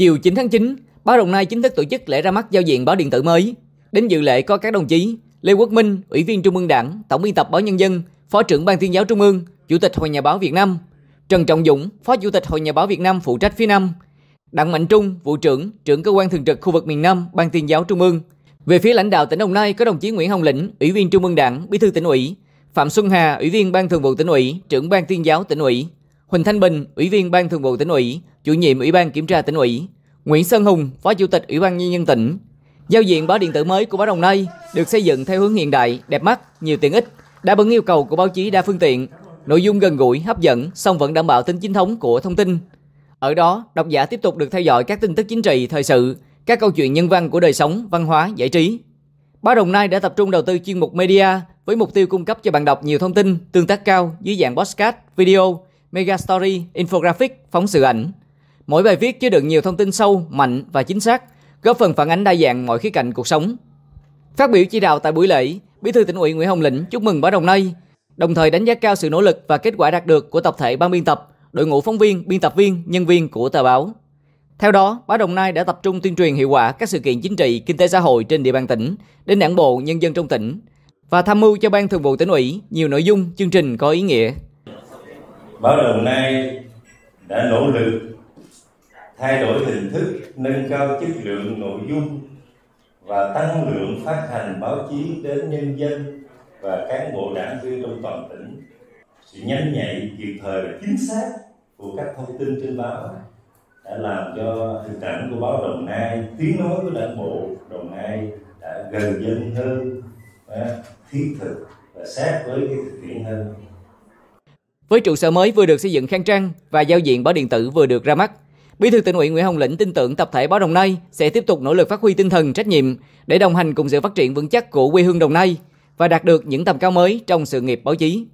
Chiều 9 tháng 9, Báo Đồng Nai chính thức tổ chức lễ ra mắt giao diện báo điện tử mới. Đến dự lễ có các đồng chí Lê Quốc Minh, Ủy viên Trung ương Đảng, Tổng biên tập Báo Nhân dân, Phó trưởng Ban Tuyên giáo Trung ương, Chủ tịch Hội Nhà báo Việt Nam, Trần Trọng Dũng, Phó Chủ tịch Hội Nhà báo Việt Nam phụ trách phía Nam, Đặng Mạnh Trung, vụ trưởng, trưởng cơ quan thường trực khu vực miền Nam, Ban Tuyên giáo Trung ương. Về phía lãnh đạo tỉnh Đồng Nai có đồng chí Nguyễn Hồng Lĩnh, Ủy viên Trung ương Đảng, Bí thư tỉnh ủy, Phạm Xuân Hà, Ủy viên Ban Thường vụ tỉnh ủy, trưởng Ban Tuyên giáo tỉnh ủy, Huỳnh Thanh Bình, Ủy viên Ban Thường vụ tỉnh ủy, Chủ nhiệm Ủy ban Kiểm tra tỉnh ủy, Nguyễn Sơn Hùng, Phó Chủ tịch Ủy ban Nhân dân tỉnh. Giao diện báo điện tử mới của báo Đồng Nai được xây dựng theo hướng hiện đại, đẹp mắt, nhiều tiện ích, đáp ứng yêu cầu của báo chí đa phương tiện, nội dung gần gũi, hấp dẫn, song vẫn đảm bảo tính chính thống của thông tin. Ở đó, độc giả tiếp tục được theo dõi các tin tức chính trị, thời sự, các câu chuyện nhân văn của đời sống, văn hóa, giải trí. Báo Đồng Nai đã tập trung đầu tư chuyên mục media với mục tiêu cung cấp cho bạn đọc nhiều thông tin, tương tác cao dưới dạng podcast, video, mega story, infographic, phóng sự ảnh. Mỗi bài viết chứa đựng nhiều thông tin sâu, mạnh và chính xác, góp phần phản ánh đa dạng mọi khía cạnh cuộc sống. Phát biểu chỉ đạo tại buổi lễ, Bí thư tỉnh ủy Nguyễn Hồng Lĩnh chúc mừng báo Đồng Nai, đồng thời đánh giá cao sự nỗ lực và kết quả đạt được của tập thể ban biên tập, đội ngũ phóng viên, biên tập viên, nhân viên của tờ báo. Theo đó, báo Đồng Nai đã tập trung tuyên truyền hiệu quả các sự kiện chính trị, kinh tế xã hội trên địa bàn tỉnh đến đảng bộ, nhân dân trong tỉnh và tham mưu cho ban thường vụ tỉnh ủy nhiều nội dung, chương trình có ý nghĩa. Báo Đồng Nai đã nỗ lực thay đổi hình thức, nâng cao chất lượng nội dung và tăng lượng phát hành báo chí đến nhân dân và cán bộ đảng viên trong toàn tỉnh. Sự nhanh nhạy, kịp thời và chính xác của các thông tin trên báo đã làm cho hình ảnh của báo Đồng Nai, tiếng nói của đảng bộ Đồng Nai đã gần dân hơn, à, thiết thực và sát với cái thực tiễn hơn. Với trụ sở mới vừa được xây dựng khang trang và giao diện báo điện tử vừa được ra mắt, Bí thư tỉnh ủy Nguyễn Hồng Lĩnh tin tưởng tập thể báo Đồng Nai sẽ tiếp tục nỗ lực phát huy tinh thần, trách nhiệm để đồng hành cùng sự phát triển vững chắc của quê hương Đồng Nai và đạt được những tầm cao mới trong sự nghiệp báo chí.